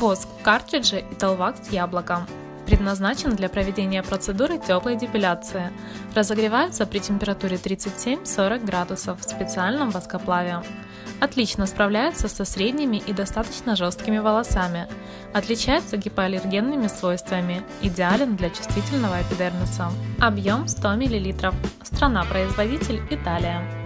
Воск в картридже и толвак с яблоком. Предназначен для проведения процедуры теплой депиляции. Разогревается при температуре 37-40 градусов в специальном воскоплаве. Отлично справляется со средними и достаточно жесткими волосами. Отличается гипоаллергенными свойствами. Идеален для чувствительного эпидермиса. Объем 100 мл. Страна-производитель Италия.